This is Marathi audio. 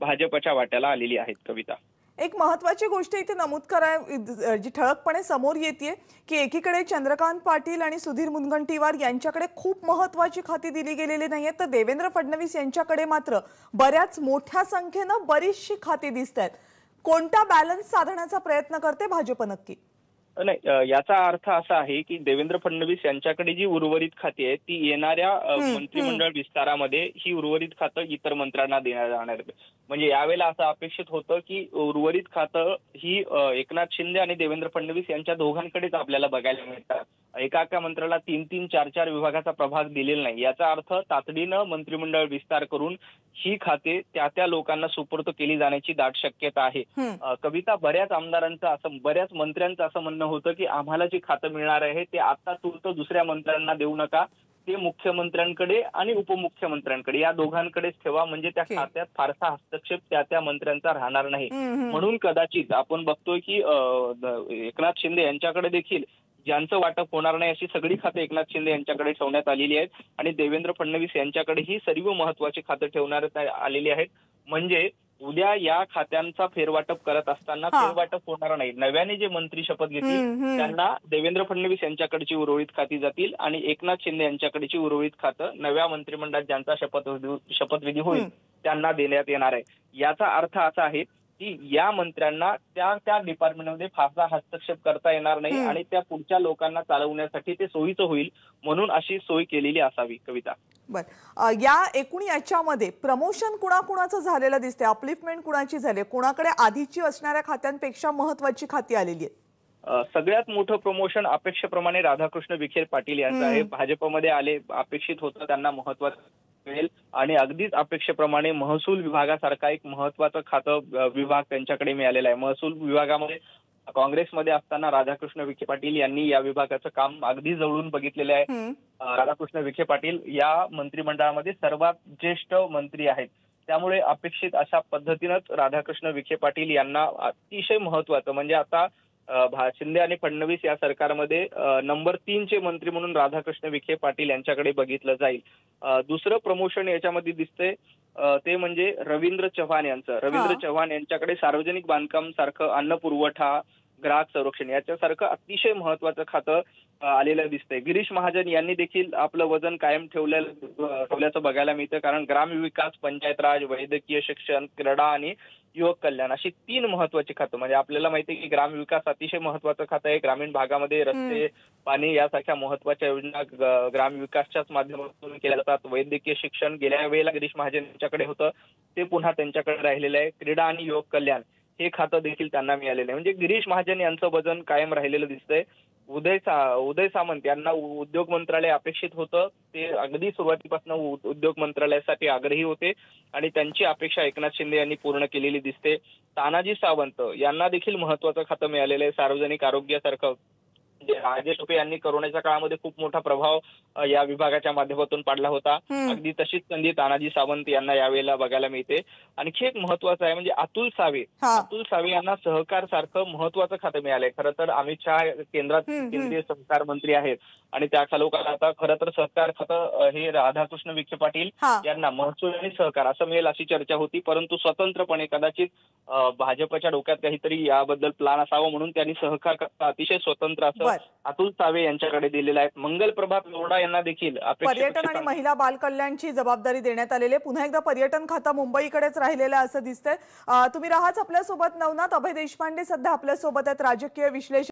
भाजपच्या वाट्याला आलेली आहेत कविता. एक महत्वाची गोष्ट इथे नमूद कराय जी ठळकपणे समोर येते की एकीकडे चंद्रकांत पाटील आणि सुधीर मुनगंटीवार यांच्याकडे खूप महत्वाची खाती दिली गेलेली नाहीये तर देवेंद्र फडणवीस यांच्याकडे मात्र बऱ्याच मोठ्या संख्येनं बरीचशी खाती दिसत आहेत कोणता बॅलन्स साधण्याचा प्रयत्न करते भाजप नक्की? नाही याचा अर्थ असा आहे की देवेंद्र फडणवीस यांच्याकडे जी उर्वरित खाती आहेत ती येणाऱ्या मंत्रिमंडळ विस्तारामध्ये ही उर्वरित खातं इतर मंत्र्यांना देण्यात जाणार. म्हणजे यावेळेला असं अपेक्षित होतं की उर्वरित खातं ही एकनाथ शिंदे आणि देवेंद्र फडणवीस यांच्या दोघांकडेच आपल्याला बघायला मिळतात एका एका मंत्र्याला तीन तीन चार चार विभागाचा प्रभाग दिलेला नाही. याचा अर्थ तातडीनं मंत्रिमंडळ विस्तार करून ही खाते त्या त्या लोकांना सुपूर्द केली जाण्याची दाट शक्यता आहे. कविता बऱ्याच आमदारांचं असं बऱ्याच मंत्र्यांचं असं म्हणणं होतं की आम्हाला जे खातं मिळणार आहे ते आता तूर्त दुसऱ्या मंत्र्यांना देऊ नका. ते मुख्यमंत्र्यांकडे आणि उपमुख्यमंत्र्यांकडे या दोघांकडेच ठेवा. म्हणजे त्या. खात्यात फारसा हस्तक्षेप त्या त्या मंत्र्यांचा राहणार नाही. म्हणून कदाचित आपण बघतोय की एकनाथ शिंदे यांच्याकडे देखील ज्यांचं वाटप होणार नाही अशी सगळी खातं एकनाथ शिंदे यांच्याकडे ठेवण्यात आलेली आहेत आणि देवेंद्र फडणवीस यांच्याकडे ही सर्व महत्वाची खातं ठेवण्यात आलेली आहेत म्हणजे उद्या या खात्यांचा फेरवाटप करत असताना. फेरवाटप होणार नाही नव्याने जे मंत्री शपथ घेतील. त्यांना देवेंद्र फडणवीस यांच्याकडची उर्वरित खाती जातील आणि एकनाथ शिंदे यांच्याकडची उर्वरित खातं नव्या मंत्रिमंडळात ज्यांचा शपथविधी शपथविधी होईल. त्यांना देण्यात येणार आहे याचा अर्थ असा आहे की या मंत्र्यांना त्या त्या डिपार्टमेंटमध्ये फारसा हस्तक्षेप करता येणार नाही. आणि त्या पुढच्या लोकांना चालवण्यासाठी ते सोयीचं होईल म्हणून अशी सोय केलेली असावी. कविता. बर. या एकूण याच्यामध्ये प्रमोशन कुणाकुणाचं झालेलं दिसते अपलिफ्टमेंट कुणाची झाली कुणाकडे आधीची असणाऱ्या खात्यांपेक्षा महत्वाची खाती आलेली आहेत? सगळ्यात मोठं प्रमोशन अपेक्षेप्रमाणे राधाकृष्ण विखे पाटील यांचं आहे. भाजपमध्ये आले अपेक्षित होतं त्यांना महत्वाचं मिळेल. आणि अगदीच अपेक्षेप्रमाणे महसूल विभागासारखा एक महत्वाचं खातं विभाग त्यांच्याकडे मिळालेला आहे. महसूल विभागामध्ये काँग्रेसमध्ये असताना राधाकृष्ण विखे पाटील यांनी या विभागाचं काम अगदी जवळून बघितलेलं आहे. राधाकृष्ण विखे पाटील या मंत्रिमंडळामध्ये सर्वात ज्येष्ठ मंत्री आहेत. त्यामुळे अपेक्षित अशा पद्धतीनंच राधाकृष्ण विखे पाटील यांना अतिशय महत्वाचं म्हणजे आता शिंदे आणि फडणवीस या सरकारमध्ये नंबर तीनचे मंत्री म्हणून राधाकृष्ण विखे पाटील यांच्याकडे बघितलं जाईल. दुसरं प्रमोशन याच्यामध्ये दिसतंय ते म्हणजे रवींद्र चव्हाण यांचं रवींद्र. चव्हाण यांच्याकडे सार्वजनिक बांधकाम सारखं अन्न पुरवठा ग्राहक संरक्षण. याच्यासारखं अतिशय महत्वाचं खातं आलेलं दिसतंय. गिरीश महाजन यांनी देखील आपलं वजन कायम ठेवलेलं ठेवल्याचं बघायला मिळतं. कारण ग्रामविकास पंचायत राज वैद्यकीय शिक्षण क्रीडा आणि युवक कल्याण अशी तीन महत्वाची खातं. म्हणजे आपल्याला माहिती आहे की ग्रामविकास अतिशय महत्वाचं खातं आहे. ग्रामीण भागामध्ये रस्ते पाणी यासारख्या महत्त्वाच्या योजना ग- ग्रामविकासच्याच माध्यमातून केल्या जातात. वैद्यकीय शिक्षण गेल्या वेळेला गिरीश महाजन यांच्याकडे होतं. ते पुन्हा त्यांच्याकडे राहिलेलं आहे. क्रीडा आणि युवक कल्याण. हे खातं देखील त्यांना मिळालेलं आहे. म्हणजे गिरीश महाजन यांचं वजन कायम राहिलेलं दिसतंय. उदय सा उदय सामंत यांना उद्योग मंत्रालय अपेक्षित होतं. ते अगदी सुरुवातीपासून उद्योग मंत्रालयासाठी आग्रही होते आणि त्यांची अपेक्षा एकनाथ शिंदे यांनी पूर्ण केलेली दिसते. तानाजी सावंत यांना देखील महत्वाचं खातं मिळालेलं आहे. सार्वजनिक आरोग्यासारखं राजेश टोपे यांनी करोनाच्या काळामध्ये खूप मोठा प्रभाव या विभागाच्या माध्यमातून पाडला होता. अगदी तशीच संधी तानाजी सावंत यांना यावेळेला बघायला मिळते. आणखी एक महत्वाचं आहे म्हणजे अतुल सावे. अतुल सावे यांना सहकार सारखं महत्वाचं खातं मिळालंय. खरं तर अमित शहा केंद्रात. केंद्रीय सहकार मंत्री आहेत. आणि त्या खालोखाल आता खरं तर सहकार खातं हे राधाकृष्ण विखे पाटील यांना महसूल आणि सहकार असं मिळेल अशी चर्चा होती. परंतु स्वतंत्रपणे कदाचित भाजपच्या डोक्यात काहीतरी याबद्दल प्लान असावा म्हणून त्यांनी सहकार अतिशय स्वतंत्र असं अतुल सावे यांच्याकडे दिलेलं आहे. मंगल प्रभात लोढा यांना देखील पर्यटन आणि महिला बाल कल्याणची जबाबदारी देण्यात आलेली आहे. पुन्हा एकदा पर्यटन खातं मुंबईकडेच राहिलेलं असं दिसतंय. तुम्ही राहाच आपल्यासोबत नवनाथ. अभय देशपांडे सध्या आपल्यासोबत आहेत. राजकीय विश्लेषक